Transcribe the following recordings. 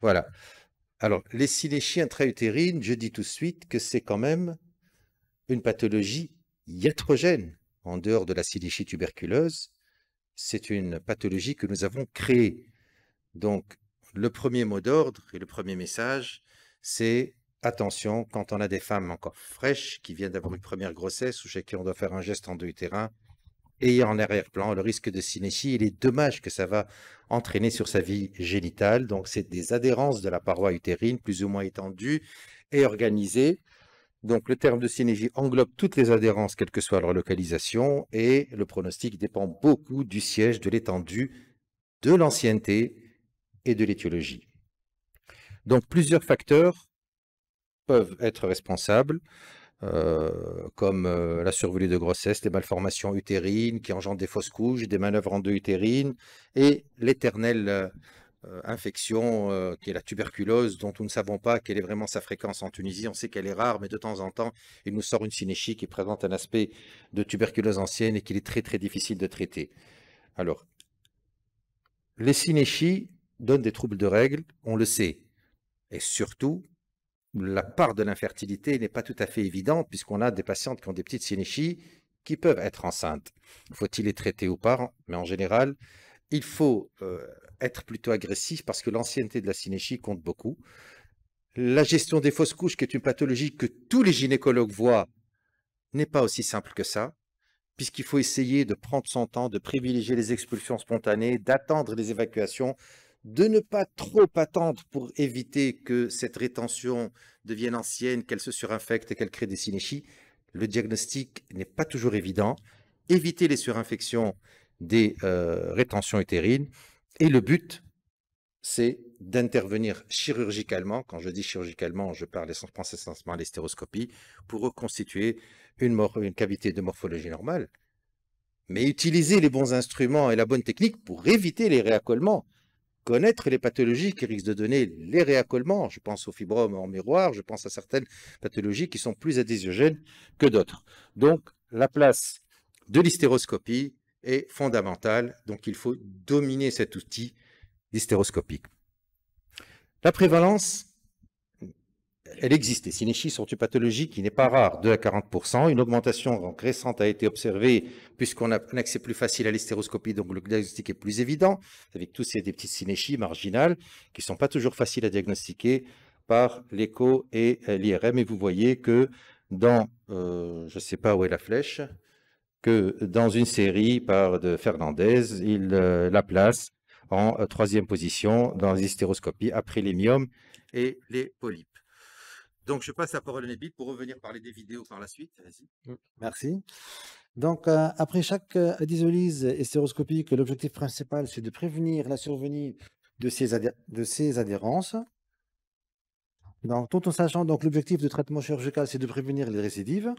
Voilà. Alors, les synéchies intra-utérines, je dis tout de suite que c'est quand même une pathologie iatrogène en dehors de la synéchie tuberculeuse. C'est une pathologie que nous avons créée. Donc, le premier mot d'ordre et le premier message, c'est attention, quand on a des femmes encore fraîches qui viennent d'avoir une première grossesse ou chez qui on doit faire un geste endoutérin, ayant en arrière-plan le risque de synéchie, il est dommage que ça va entraîner sur sa vie génitale. Donc, c'est des adhérences de la paroi utérine plus ou moins étendues et organisées. Donc, le terme de synéchie englobe toutes les adhérences, quelle que soit leur localisation, et le pronostic dépend beaucoup du siège, de l'étendue, de l'ancienneté et de l'étiologie. Donc, plusieurs facteurs peuvent être responsables. Euh, comme euh, la survenue de grossesse, des malformations utérines qui engendrent des fausses couches, des manœuvres endouutérines et l'éternelle euh, infection qui est la tuberculose, dont nous ne savons pas quelle est vraiment sa fréquence en Tunisie. On sait qu'elle est rare, mais de temps en temps, il nous sort une synéchie qui présente un aspect de tuberculose ancienne et qu'il est très très difficile de traiter. Alors, les synéchies donnent des troubles de règles, on le sait. Et surtout, la part de l'infertilité n'est pas tout à fait évidente puisqu'on a des patientes qui ont des petites synéchies qui peuvent être enceintes. Faut-il les traiter ou pas? Mais en général, il faut euh, être plutôt agressif parce que l'ancienneté de la synéchie compte beaucoup. La gestion des fausses couches, qui est une pathologie que tous les gynécologues voient, n'est pas aussi simple que ça, puisqu'il faut essayer de prendre son temps, de privilégier les expulsions spontanées, d'attendre les évacuations, de ne pas trop attendre pour éviter que cette rétention devienne ancienne, qu'elle se surinfecte et qu'elle crée des synéchies. Le diagnostic n'est pas toujours évident. Éviter les surinfections des euh, rétentions utérines. Et le but, c'est d'intervenir chirurgicalement. Quand je dis chirurgicalement, je parle essentiellement à l'hystéroscopie pour reconstituer une, une cavité de morphologie normale. Mais utiliser les bons instruments et la bonne technique pour éviter les réaccolements les pathologies qui risquent de donner les réaccolements. Je pense aux fibromes en miroir, je pense à certaines pathologies qui sont plus adhésiogènes que d'autres. Donc, la place de l'hystéroscopie est fondamentale. Donc, il faut dominer cet outil hystéroscopique. La prévalence elle existe. Les synéchies sont une pathologie qui n'est pas rare, 2 à 40% Une augmentation récente a été observée puisqu'on a un accès plus facile à l'hystéroscopie, donc le diagnostic est plus évident. Avec tous ces des petites synéchies marginales qui ne sont pas toujours faciles à diagnostiquer par l'écho et euh, l'IRM. Et vous voyez que dans, euh, je ne sais pas où est la flèche, que dans une série par de Fernandez, il euh, la place en troisième position dans les hystéroscopies après les myomes et les polypes. Donc, je passe la parole à Nabil pour revenir parler des vidéos par la suite. Mmh, merci. Donc, euh, après chaque euh, adésolyse hystéroscopique, l'objectif principal, c'est de prévenir la survenue de ces, de ces adhérences. Donc, tout en sachant, donc, l'objectif de traitement chirurgical, c'est de prévenir les récidives.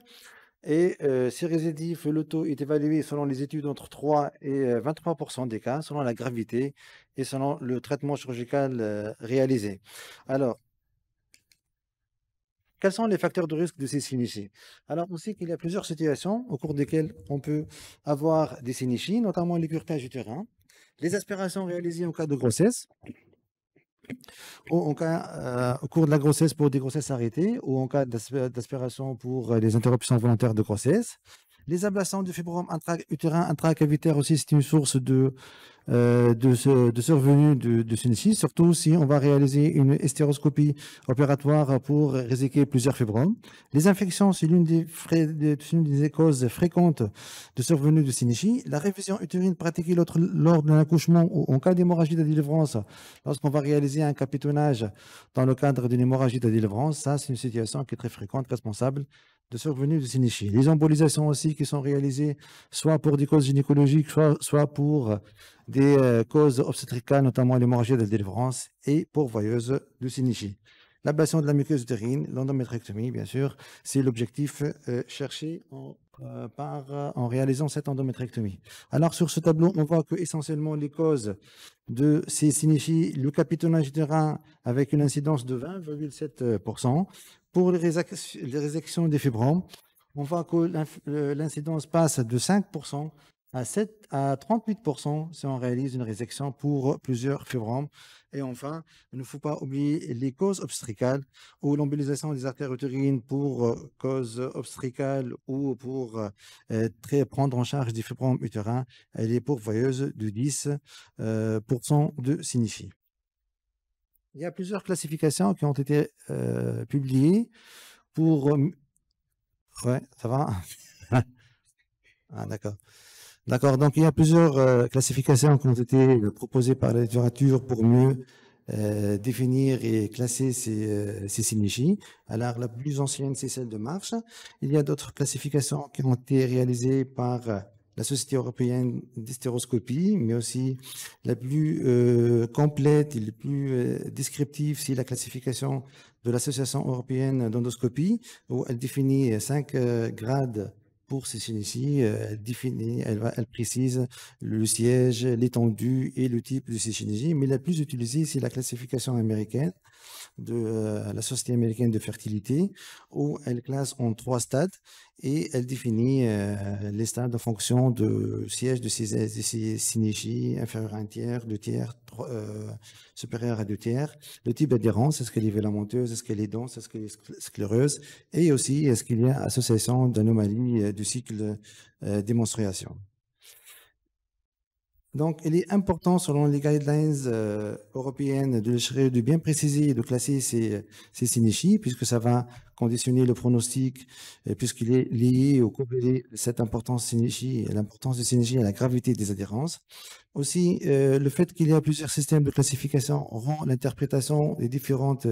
Et euh, ces récidives, le taux est évalué selon les études entre 3 et 23% des cas, selon la gravité et selon le traitement chirurgical réalisé. Alors, quels sont les facteurs de risque de ces synéchies Alors, on sait qu'il y a plusieurs situations au cours desquelles on peut avoir des synéchies, notamment les curtages utérin, les aspirations réalisées en cas de grossesse, ou euh, au cours de la grossesse pour des grossesses arrêtées, ou en cas d'aspiration pour des interruptions volontaires de grossesse, les ablations du fibrome intra-utérin intracavitaire aussi, c'est une source de, euh, de, survenue de, synéchie, surtout si on va réaliser une hystéroscopie opératoire pour réséquer plusieurs fibromes. Les infections, c'est l'une des, causes fréquentes de survenue de synéchie. La révision utérine pratiquée lors d'un accouchement ou en cas d'hémorragie de délivrance, lorsqu'on va réaliser un capitonnage dans le cadre d'une hémorragie de délivrance, ça, c'est une situation qui est très fréquente, responsable de survenue de synéchie. Les embolisations aussi qui sont réalisées soit pour des causes gynécologiques, soit, pour des euh, causes obstétricales, notamment l'hémorragie de la délivrance et pourvoyeuse de synéchie. L'ablation de la muqueuse utérine, l'endométrectomie, bien sûr, c'est l'objectif euh, cherché en, euh, en réalisant cette endométrectomie. Alors, sur ce tableau, on voit que essentiellement les causes de ces synéchies, le capitonnage utérin avec une incidence de 20,7%, pour les, résections des fibromes, on voit que l'incidence passe de 5% à, 7, à 38% si on réalise une résection pour plusieurs fibromes. Et enfin, il ne faut pas oublier les causes obstétricales ou l'embolisation des artères utérines pour euh, cause obstétricale ou pour euh, prendre en charge des fibromes utérins. Elle est pourvoyeuse de 10% euh, de signifié. Il y a plusieurs classifications qui ont été publiées pour... Ouais, ça va Ah, d'accord. D'accord, donc il y a plusieurs euh, classifications qui ont été euh, proposées par la littérature pour mieux euh, définir et classer ces, ces Alors, la plus ancienne, c'est celle de Marsh. Il y a d'autres classifications qui ont été réalisées par la Société européenne d'hystéroscopie, mais aussi la plus complète et la plus descriptive, c'est la classification de l'Association européenne d'endoscopie, où elle définit cinq grades pour ces euh, elle précise le siège, l'étendue et le type de ces mais la plus utilisée, c'est la classification américaine de euh, la Société américaine de fertilité, où elle classe en trois stades et elle définit euh, les stades en fonction de siège de ces, synégies inférieur à un tiers, deux tiers, euh, supérieur à deux tiers, le type d'adhérence, est-ce qu'elle est vélamenteuse, est-ce qu'elle est dense, est-ce qu'elle est scléreuse, et aussi est-ce qu'il y a association d'anomalies du cycle euh, des. Donc, il est important, selon les guidelines euh, européennes, de, bien préciser et de classer ces, ces puisque ça va conditionner le pronostic, euh, puisqu'il est lié ou couplé cette importance synéchie, l'importance de synéchie à la gravité des adhérences. Aussi, euh, le fait qu'il y a plusieurs systèmes de classification rend l'interprétation des différentes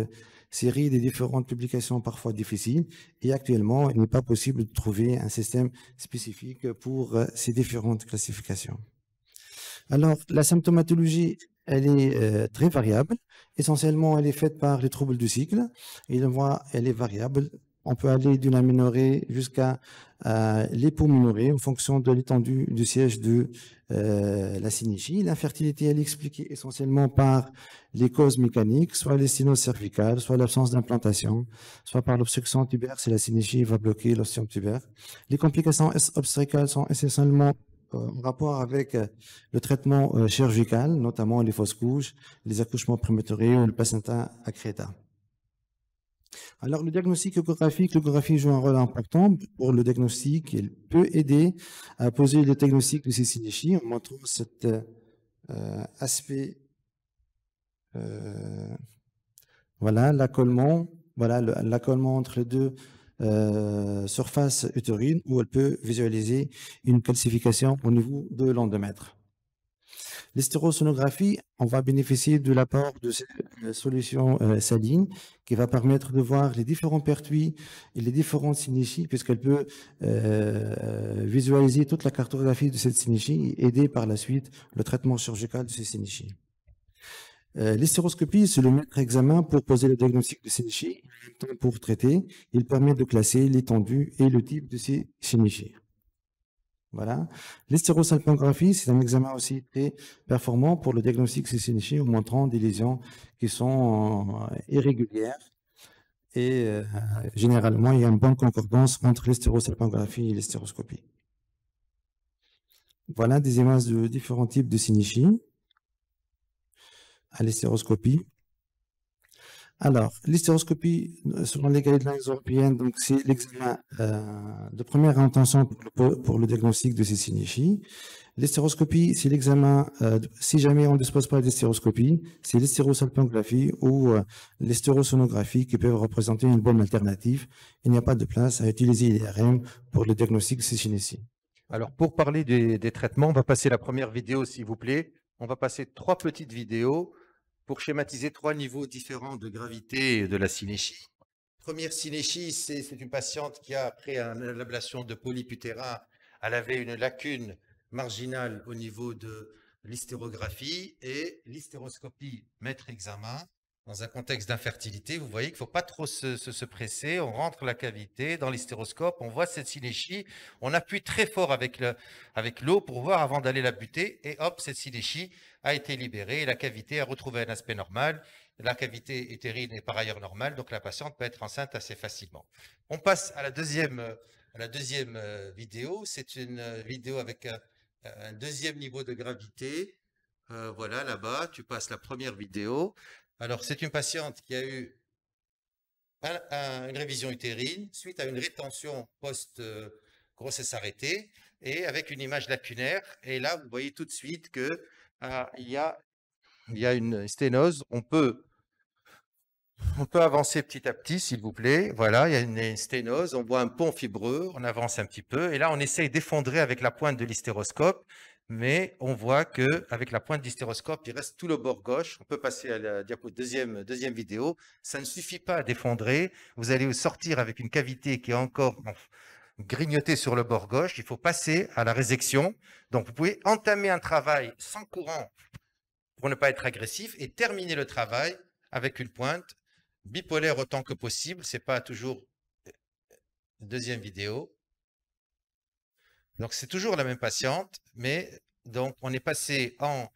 séries, des différentes publications parfois difficiles. Et actuellement, il n'est pas possible de trouver un système spécifique pour ces différentes classifications. Alors, la symptomatologie, elle est euh, très variable. Essentiellement, elle est faite par les troubles du cycle. Et on voit, elle est variable. On peut aller d'une aménorrhée jusqu'à euh, l'époménorrhée en fonction de l'étendue du siège de euh, la synéchie. L'infertilité, elle est expliquée essentiellement par les causes mécaniques, soit les sténoses cervicales, soit l'absence d'implantation, soit par l'obstruction tubaire si la synéchie va bloquer l'ostium tubaire. Les complications obstétricales sont essentiellement en rapport avec euh, le traitement euh, chirurgical, notamment les fausses couches, les accouchements prématurés ou le placenta accreta. Alors, le diagnostic échographique, l'échographie joue un rôle important pour le diagnostic. Il peut aider à poser le diagnostic de ces synéchies en montrant cet euh, aspect, voilà, l'accollement, voilà, l'accollement entre les deux euh, surface utérine où elle peut visualiser une calcification au niveau de l'endomètre. L'hystérosonographie, on va bénéficier de l'apport de cette euh, solution euh, saline qui va permettre de voir les différents pertuis et les différentes synéchies puisqu'elle peut visualiser toute la cartographie de cette synéchie et aider par la suite le traitement chirurgical de ces synéchies. Euh, l'hystéroscopie, c'est le maître examen pour poser le diagnostic de synéchie, pour traiter. Il permet de classer l'étendue et le type de ces. Voilà. L'hystérosalpingographie, c'est un examen aussi très performant pour le diagnostic de ces synéchies en montrant des lésions qui sont euh, irrégulières. Et euh, généralement, il y a une bonne concordance entre l'hystérosalpingographie et l'hystéroscopie. Voilà des images de différents types de synéchies à l'hystéroscopie. Alors, l'hystéroscopie, euh, selon les guidelines européennes, donc c'est l'examen euh, de première intention pour le, diagnostic de ces synéchies. L'hystéroscopie, c'est l'examen, euh, si jamais on ne dispose pas d'hystéroscopie, c'est l'hystérosalpingographie ou l'hystérosonographie qui peuvent représenter une bonne alternative. Il n'y a pas de place à utiliser l'IRM pour le diagnostic de ces synéchies. Alors, pour parler des traitements, on va passer la première vidéo, s'il vous plaît. On va passer trois petites vidéos pour schématiser trois niveaux différents de gravité de la synéchie. Première synéchie, c'est une patiente qui a, après une ablation de polype utérin, elle avait une lacune marginale au niveau de l'hystérographie et l'hystéroscopie, maître examen, dans un contexte d'infertilité, vous voyez qu'il ne faut pas trop se, presser. On rentre la cavité dans l'hystéroscope, on voit cette synéchie, on appuie très fort avec l'eau pour voir avant d'aller la buter, et hop, cette synéchie a été libérée, la cavité a retrouvé un aspect normal, la cavité utérine est par ailleurs normale, donc la patiente peut être enceinte assez facilement. On passe à la deuxième, à la deuxième euh, vidéo, c'est une euh, vidéo avec un deuxième niveau de gravité. Euh, voilà, là-bas, tu passes la première vidéo. Alors, c'est une patiente qui a eu une révision utérine suite à une rétention post-grossesse arrêtée et avec une image lacunaire. Et là, vous voyez tout de suite que ah, y a une sténose. On peut on peut avancer petit à petit, s'il vous plaît. Voilà, il y a une sténose, on voit un pont fibreux, on avance un petit peu, et là on essaye d'effondrer avec la pointe de l'hystéroscope, mais on voit que avec la pointe de l'hystéroscope, il reste tout le bord gauche. On peut passer à la deuxième, deuxième vidéo. Ça ne suffit pas d'effondrer. Vous allez sortir avec une cavité qui est encore grignotée sur le bord gauche. Il faut passer à la résection. Donc vous pouvez entamer un travail sans courant pour ne pas être agressif et terminer le travail avec une pointe bipolaire autant que possible. C'est pas toujours euh, deuxième vidéo. Donc c'est toujours la même patiente, mais donc on est passé en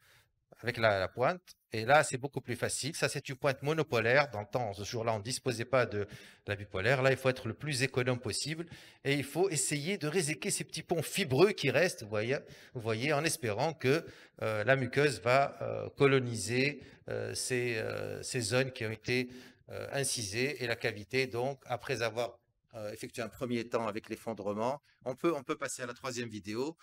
avec la, pointe et là c'est beaucoup plus facile. Ça c'est une pointe monopolaire. Dans le temps, ce jour-là, on ne disposait pas de, la bipolaire. Là, il faut être le plus économe possible et il faut essayer de réséquer ces petits ponts fibreux qui restent. Vous voyez, en espérant que euh, la muqueuse va euh, coloniser ces, ces zones qui ont été euh, incisé et la cavité, donc, après avoir euh, effectué un premier temps avec l'effondrement, on peut, on peut passer à la troisième vidéo.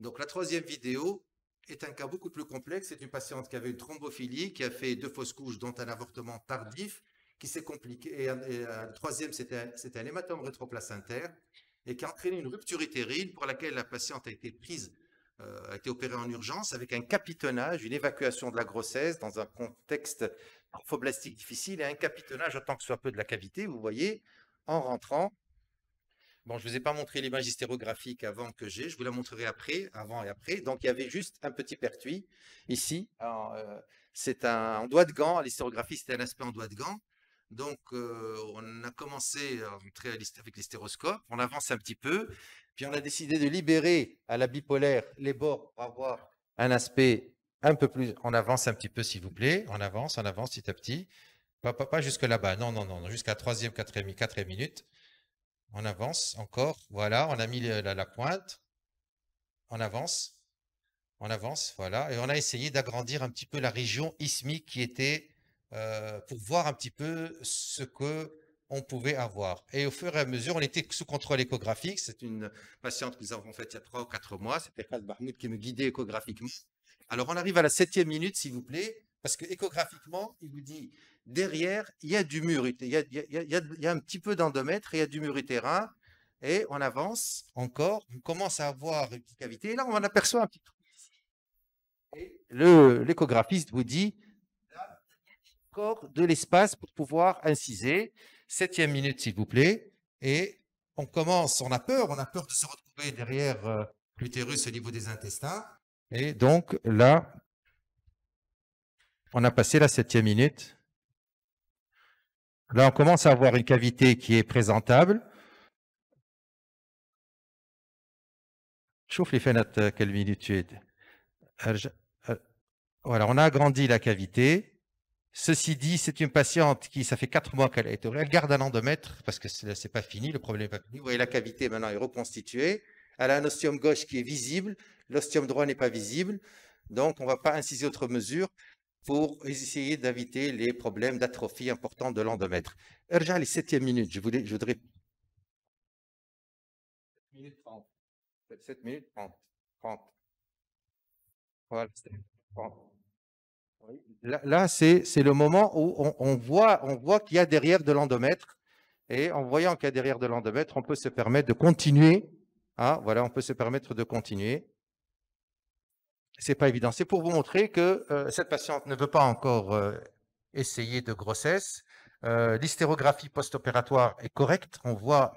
Donc, la troisième vidéo est un cas beaucoup plus complexe. C'est une patiente qui avait une thrombophilie, qui a fait deux fausses couches, dont un avortement tardif, qui s'est compliqué. Et, le troisième, c'était un hématome rétroplacentaire et qui a entraîné une rupture utérine pour laquelle la patiente a été prise, euh, a été opérée en urgence avec un capitonnage, une évacuation de la grossesse dans un contexte orthoblastique difficile et un capitonnage autant que ce soit peu de la cavité, vous voyez, en rentrant. Bon, je ne vous ai pas montré l'image hystérographique avant que j'ai, je vous la montrerai après, avant et après. Donc, il y avait juste un petit pertuis ici. Euh, c'est un doigt de gant, l'hystérographie, c'était un aspect en doigt de gant. Donc, euh, on a commencé à rentrer avec l'hystéroscope, on avance un petit peu, puis on a décidé de libérer à la bipolaire les bords pour avoir un aspect un peu plus, on avance un petit peu, s'il vous plaît. On avance, on avance petit à petit. Pas, pas, jusque là-bas. Non, non, non, jusqu'à troisième, quatrième, quatrième minute. On avance encore. Voilà, on a mis la, pointe. On avance. On avance, voilà. Et on a essayé d'agrandir un petit peu la région ismique qui était euh, pour voir un petit peu ce que on pouvait avoir. Et au fur et à mesure, on était sous contrôle échographique. C'est une patiente que nous avons faite il y a trois ou quatre mois. C'était Khal Bahmoud qui me guidait échographiquement. Alors, on arrive à la septième minute, s'il vous plaît, parce que échographiquement, il vous dit derrière, il y a du mur, il y a, un petit peu d'endomètre, il y a du mur utérin, et on avance encore, on commence à avoir une petite cavité, et là, on en aperçoit un petit trou. Et l'échographiste vous dit encore de l'espace pour pouvoir inciser. Septième minute, s'il vous plaît, et on commence, on a peur, on a peur de se retrouver derrière euh, l'utérus au niveau des intestins. Et donc là, on a passé la septième minute. Là, on commence à avoir une cavité qui est présentable. Chauffe les fenêtres, quelle minute tu es. Voilà, on a agrandi la cavité. Ceci dit, c'est une patiente qui, ça fait quatre mois qu'elle été Elle garde un endomètre parce que c'est pas fini, le problème n'est pas fini. Vous voyez, la cavité maintenant est reconstituée. Elle a un ostium gauche qui est visible l'ostium droit n'est pas visible, donc on ne va pas inciser autre mesure pour essayer d'éviter les problèmes d'atrophie importants de l'endomètre. Erja, les septième minute, je, voulais, je voudrais... 7 minutes 30. 7 minutes 30. 30. Voilà, 30. Là, c'est, le moment où on, voit, on voit qu'il y a derrière de l'endomètre. Et en voyant qu'il y a derrière de l'endomètre, on peut se permettre de continuer. Ah, voilà, on peut se permettre de continuer c'est pas évident. C'est pour vous montrer que euh, cette patiente ne veut pas encore euh, essayer de grossesse. Euh, l'hystérographie post-opératoire est correcte. On voit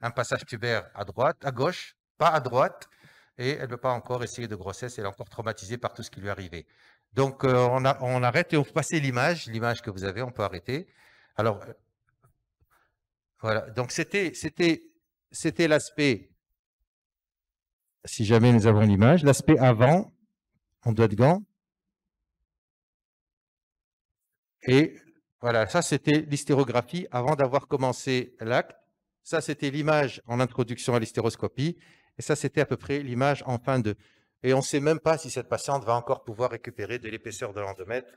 un passage tubaire à droite, à gauche, pas à droite, et elle ne veut pas encore essayer de grossesse. Elle est encore traumatisée par tout ce qui lui est arrivé. Donc on, arrête et on peut passer l'image, l'image que vous avez, on peut arrêter. Alors voilà. Donc c'était c'était c'était l'aspect si jamais nous avons l'image, l'aspect avant, en doigt de gant. Et voilà, ça c'était l'hystérographie avant d'avoir commencé l'acte. Ça c'était l'image en introduction à l'hystéroscopie. Et ça c'était à peu près l'image en fin de, Et on ne sait même pas si cette patiente va encore pouvoir récupérer de l'épaisseur de l'endomètre.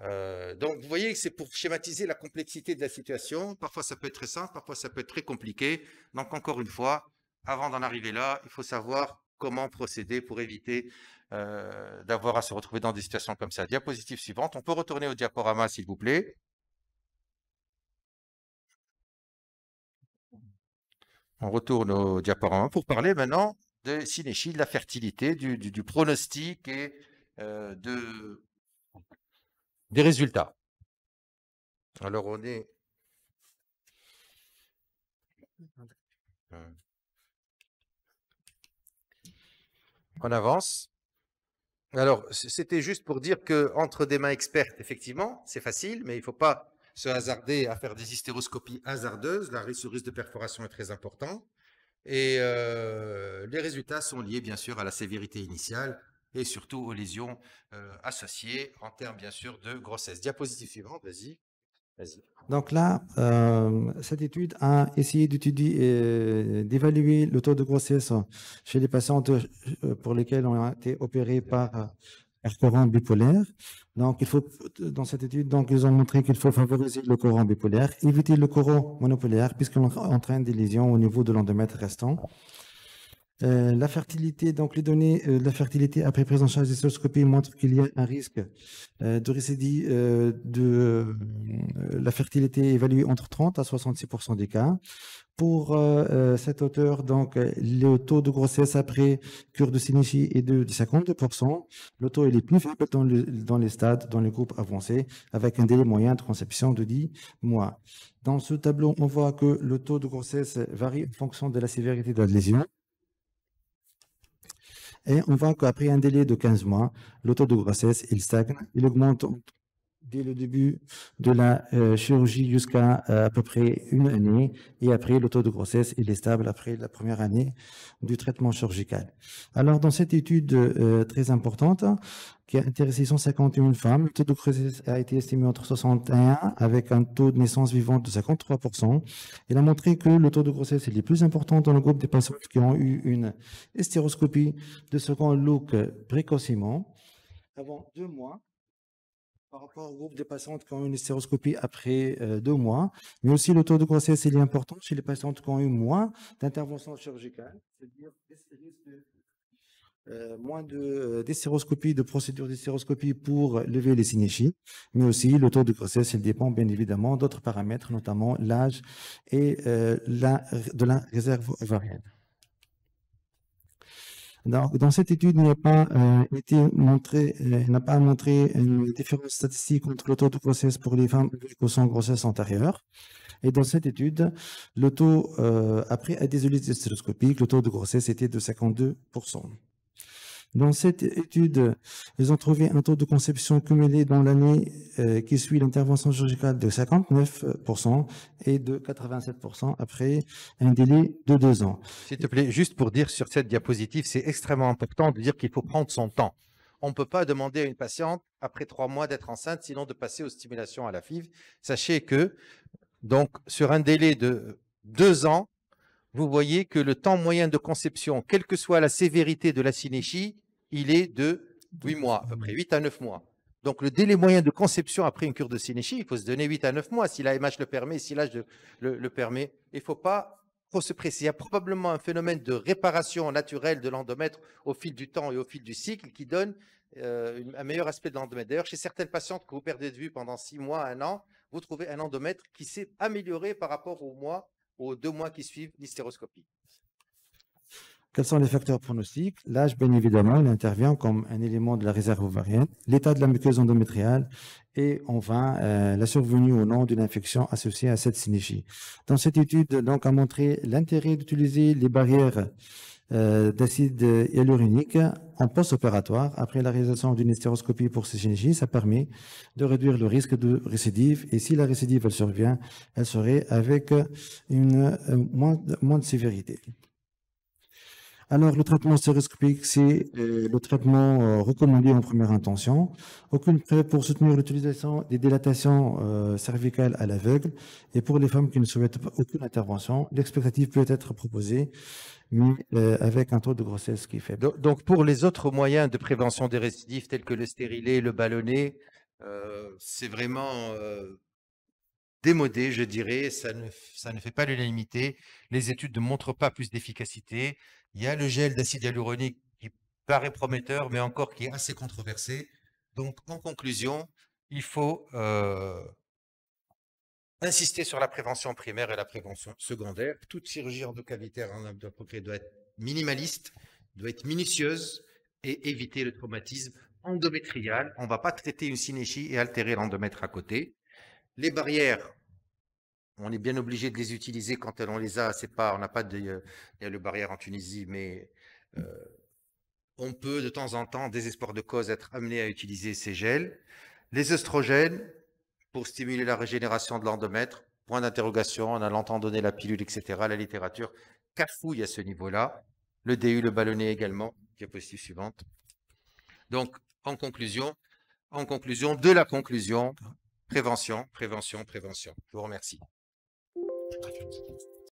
Euh, donc, vous voyez que c'est pour schématiser la complexité de la situation. Parfois, ça peut être très simple, parfois, ça peut être très compliqué. Donc, encore une fois, avant d'en arriver là, il faut savoir comment procéder pour éviter euh, d'avoir à se retrouver dans des situations comme ça. Diapositive suivante. On peut retourner au diaporama, s'il vous plaît. On retourne au diaporama pour parler maintenant de synéchie, de la fertilité, du, pronostic et euh, de, des résultats. Alors on est... On avance. Alors, c'était juste pour dire que entre des mains expertes, effectivement, c'est facile, mais il ne faut pas se hasarder à faire des hystéroscopies hasardeuses. La risque, de perforation est très important. Et euh, les résultats sont liés, bien sûr, à la sévérité initiale et surtout aux lésions euh, associées en termes, bien sûr, de grossesse. Diapositive suivante, vas-y. Donc là, euh, cette étude a essayé d'étudier, d'évaluer le taux de grossesse chez les patientes pour lesquelles on a été opérés par courant bipolaire. Donc, il faut, dans cette étude, donc, ils ont montré qu'il faut favoriser le courant bipolaire, éviter le courant monopolaire, puisqu'on entraîne des lésions au niveau de l'endomètre restant. Euh, la fertilité, donc les données euh, de la fertilité après prise en charge des montrent qu'il y a un risque euh, de récidive de la fertilité évaluée entre 30 à 66% des cas. Pour cette hauteur, donc le taux de grossesse après cure de synéchie est de, 52 Le taux est plus faible dans, dans les stades, dans les groupes avancés, avec un délai moyen de conception de 10 mois. Dans ce tableau, on voit que le taux de grossesse varie en fonction de la sévérité de la lésion. Et on voit qu'après un délai de 15 mois, le taux de grossesse, il stagne. Il augmente dès le début de la euh, chirurgie jusqu'à euh, à peu près une année. Et après, le taux de grossesse, est stable après la première année du traitement chirurgical. Alors, dans cette étude euh, très importante, qui a intéressé 151 femmes. Le taux de grossesse a été estimé entre 61 avec un taux de naissance vivante de 53%. Il a montré que le taux de grossesse est le plus important dans le groupe des patients qui ont eu une stéroscopie de second look précocement, avant deux mois, par rapport au groupe des patientes qui ont eu une stéroscopie après euh, deux mois, mais aussi le taux de grossesse est important chez les patientes qui ont eu moins d'interventions chirurgicales, c'est-à-dire euh, moins de euh, d'hystéroscopie, de procédures d'hystéroscopie pour lever les synéchies, mais aussi le taux de grossesse, il dépend bien évidemment d'autres paramètres, notamment l'âge et la, de la réserve ovarienne. Dans, dans, cette étude, il n'a pas été montré, n'a pas montré une différence statistique entre le taux de grossesse pour les femmes avec ou sans grossesse antérieure. Et dans cette étude, le taux, après adésolyse hystéroscopique, le taux de grossesse était de 52%. Dans cette étude, ils ont trouvé un taux de conception cumulé dans l'année euh, qui suit l'intervention chirurgicale de 59% et de 87% après un délai de deux ans. S'il te plaît, juste pour dire sur cette diapositive, c'est extrêmement important de dire qu'il faut prendre son temps. On ne peut pas demander à une patiente, après trois mois, d'être enceinte, sinon de passer aux stimulations à la FIV. Sachez que, donc, sur un délai de deux ans, vous voyez que le temps moyen de conception, quelle que soit la sévérité de la synéchie, il est de 8 mois, à peu près 8 à 9 mois. Donc le délai moyen de conception après une cure de synéchie, il faut se donner 8 à 9 mois si l'AMH le permet, si l'âge le, le, permet. Il ne faut pas trop se presser. Il y a probablement un phénomène de réparation naturelle de l'endomètre au fil du temps et au fil du cycle qui donne euh, un meilleur aspect de l'endomètre. D'ailleurs, chez certaines patientes que vous perdez de vue pendant 6 mois, 1 an, vous trouvez un endomètre qui s'est amélioré par rapport aux mois, aux deux mois qui suivent l'hystéroscopie. Quels sont les facteurs pronostiques? L'âge, bien évidemment, il intervient comme un élément de la réserve ovarienne, l'état de la muqueuse endométriale et enfin euh, la survenue au nom d'une infection associée à cette synéchie. Dans cette étude, donc, a montré l'intérêt d'utiliser les barrières euh, d'acide hyaluronique en post-opératoire après la réalisation d'une hystéroscopie pour ces synéchies. Ça permet de réduire le risque de récidive et si la récidive survient, elle serait avec une euh, moins de sévérité. Alors, le traitement stéroscopique, c'est euh, le traitement euh, recommandé en première intention. Aucune preuve pour soutenir l'utilisation des délatations euh, cervicales à l'aveugle. Et pour les femmes qui ne souhaitent aucune intervention, l'expectative peut être proposée mais avec un taux de grossesse qui est faible. Do- Donc, pour les autres moyens de prévention des récidives, tels que le stérilet, le ballonnet, euh, c'est vraiment démodé, je dirais. Ça ne, ça ne fait pas l'unanimité. Les études ne montrent pas plus d'efficacité. Il y a le gel d'acide hyaluronique qui paraît prometteur, mais encore qui est assez controversé. Donc, en conclusion, il faut euh, insister sur la prévention primaire et la prévention secondaire. Toute chirurgie endocavitaire en abdominoplastie doit être minimaliste, doit être minutieuse et éviter le traumatisme endométrial. On ne va pas traiter une synéchie et altérer l'endomètre à côté. Les barrières, on est bien obligé de les utiliser quand on les a. C'est pas, on n'a pas de, euh, il y a le barrière en Tunisie, mais euh, on peut de temps en temps, désespoir de cause, être amené à utiliser ces gels. Les œstrogènes, pour stimuler la régénération de l'endomètre, point d'interrogation, en allant en donner la pilule, etc. La littérature cafouille à ce niveau-là. Le DU, le ballonnet également. Diapositive suivante. Donc, en conclusion, en conclusion, de la conclusion, prévention, prévention, prévention. Je vous remercie. Thank you.